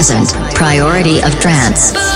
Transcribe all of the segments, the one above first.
present priority of trance.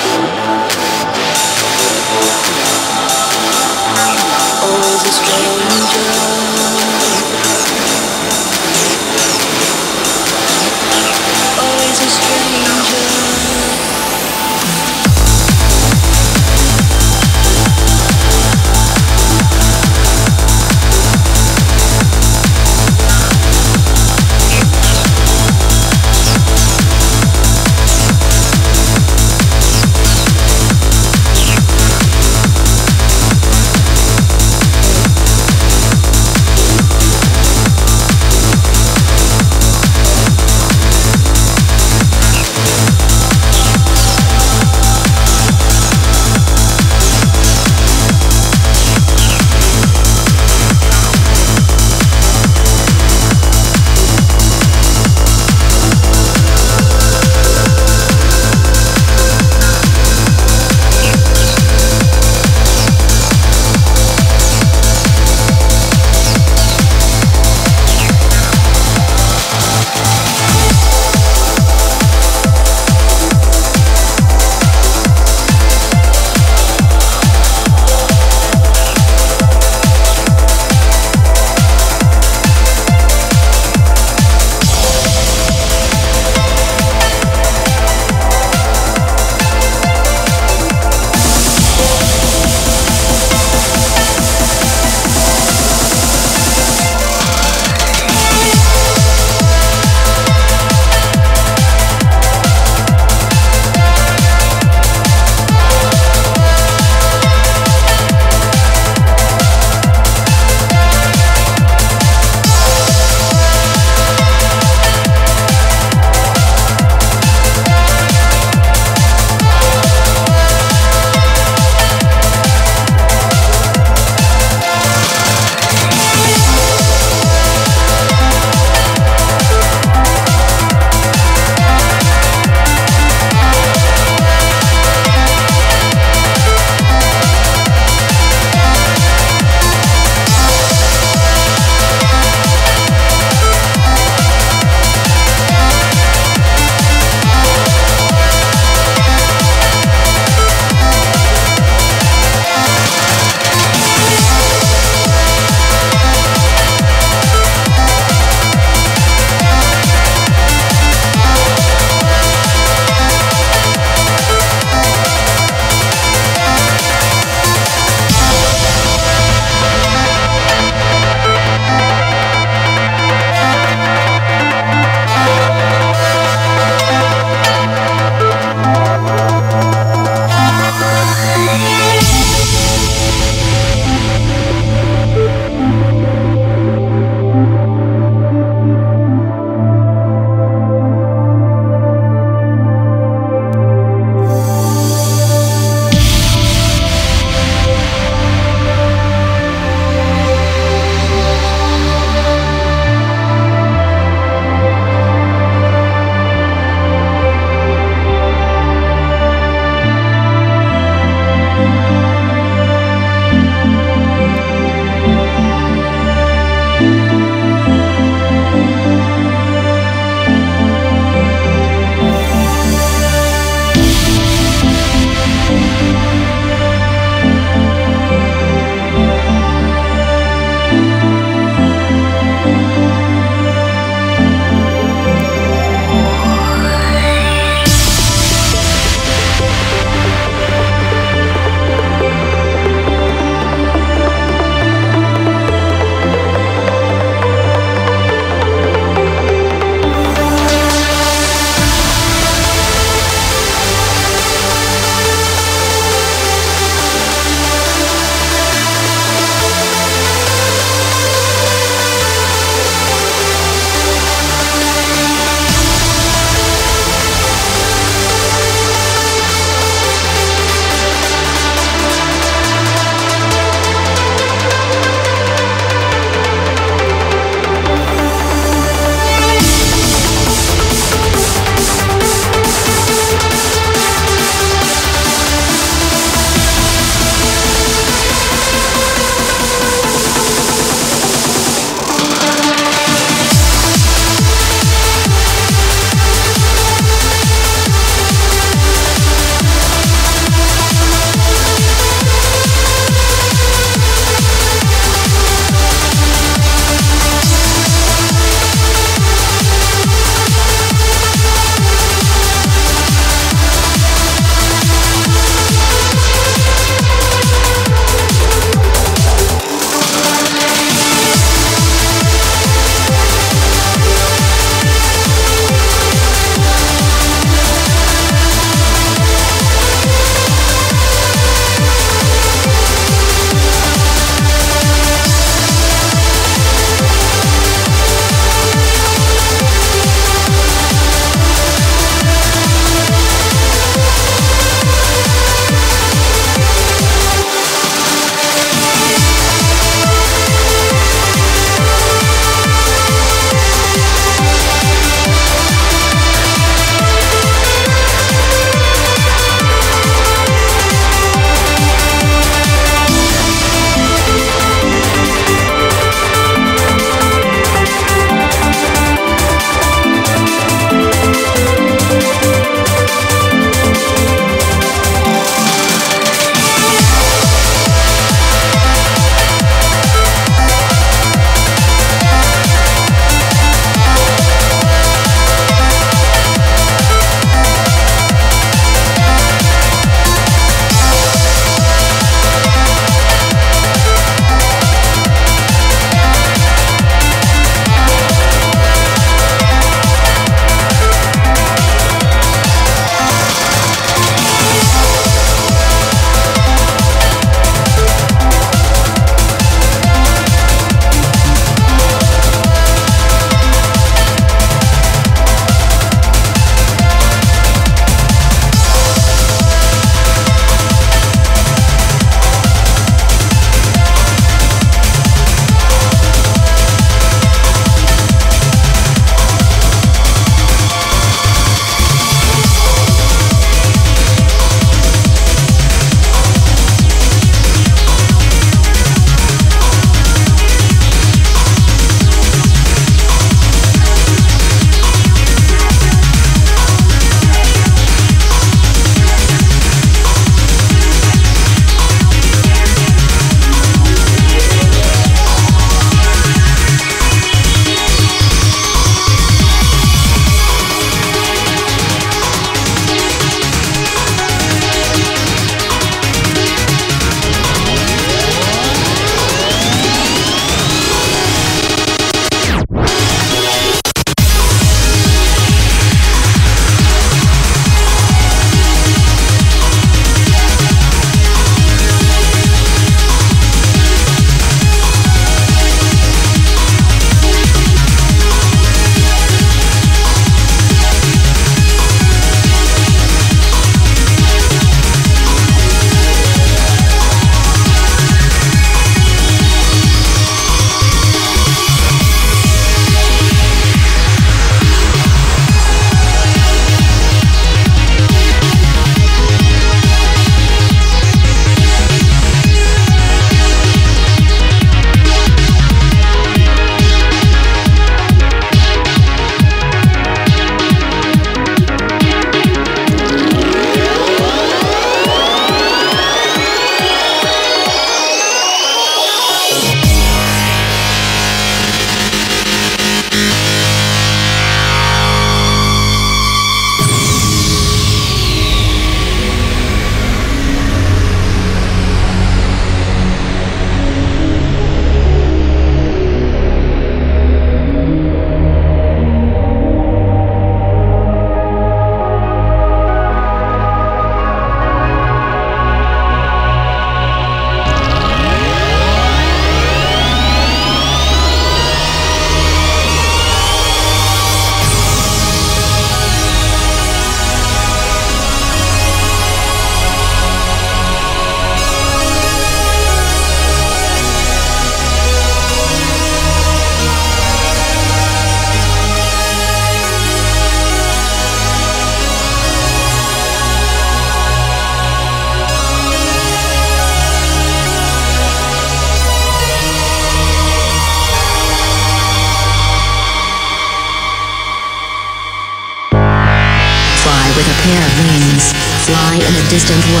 Distant world,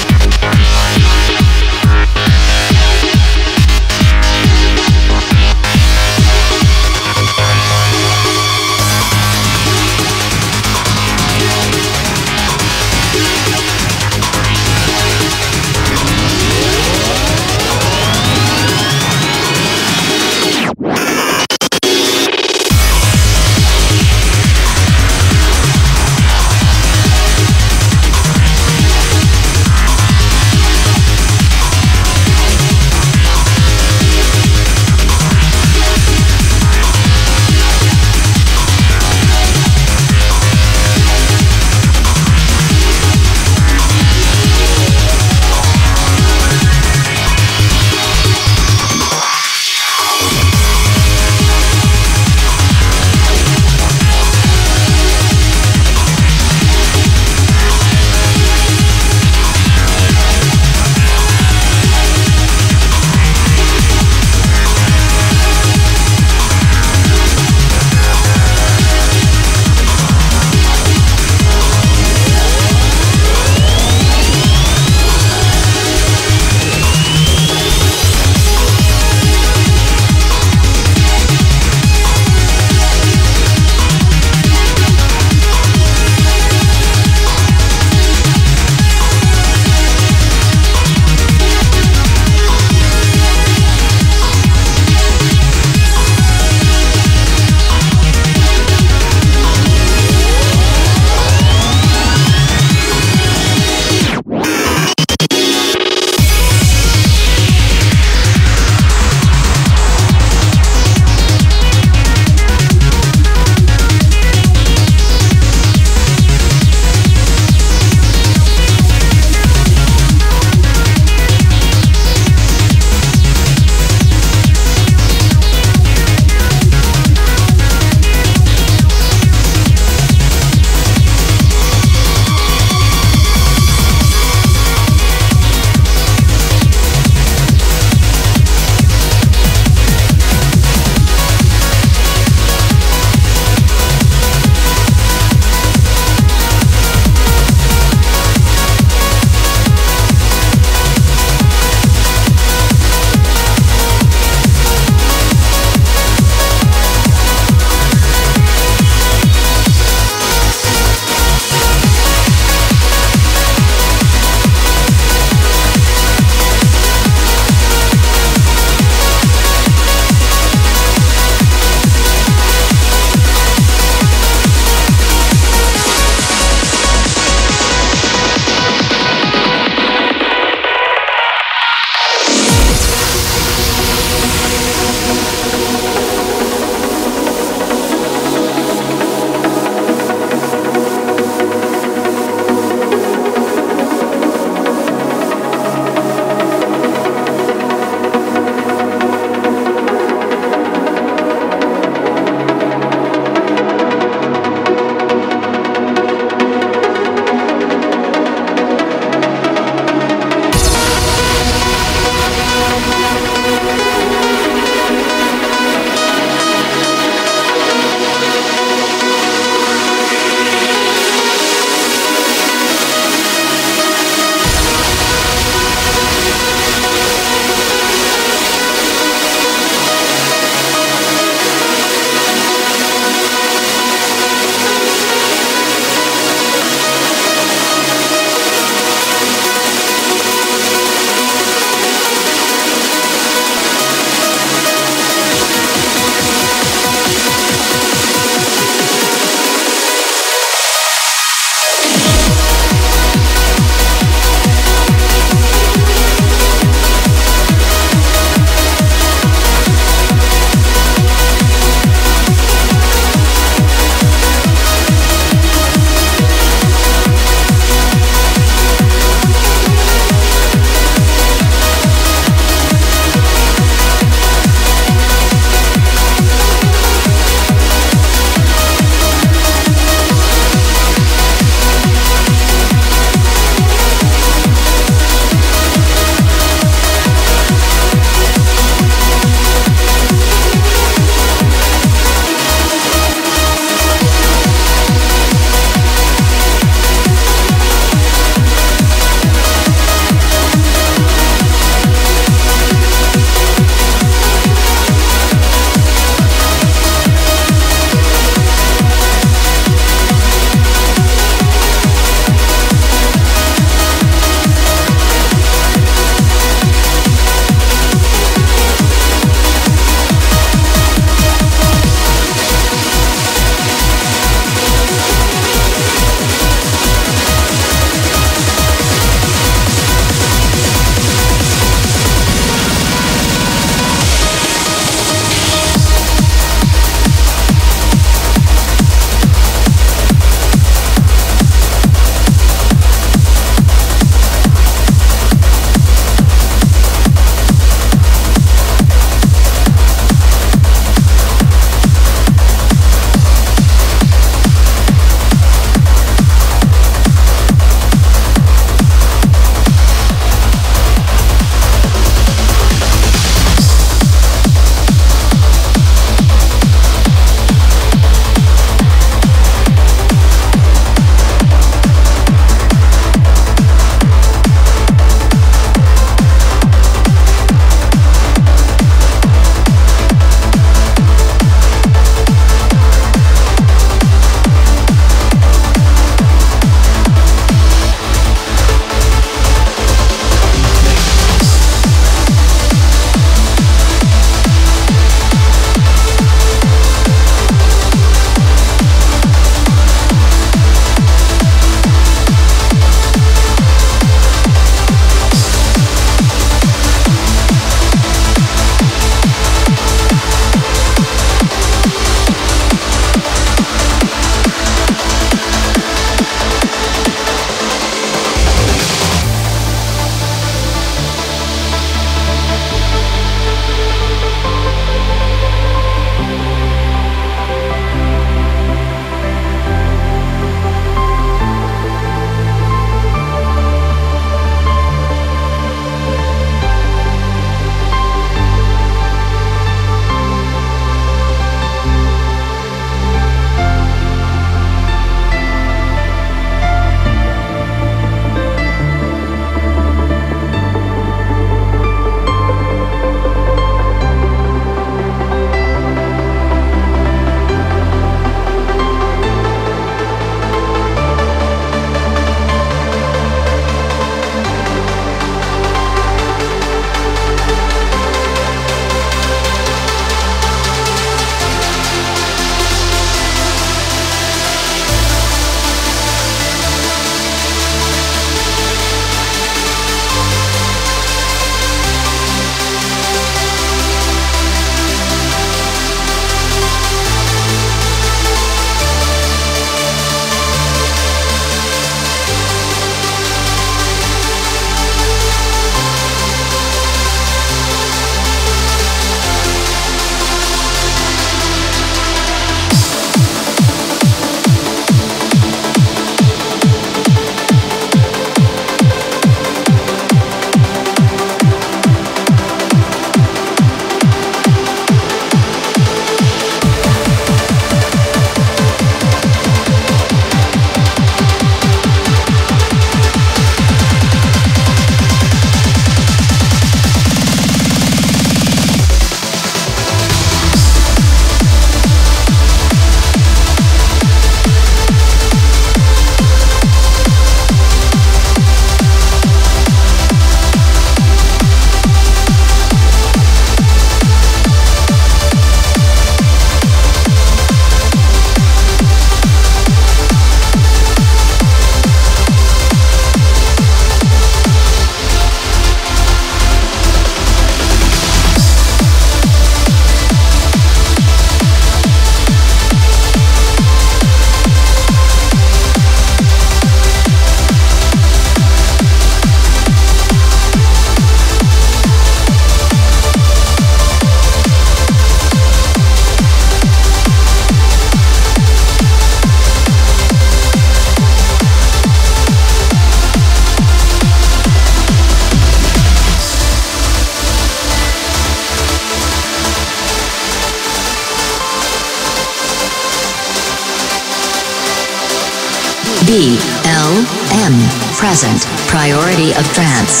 of trance.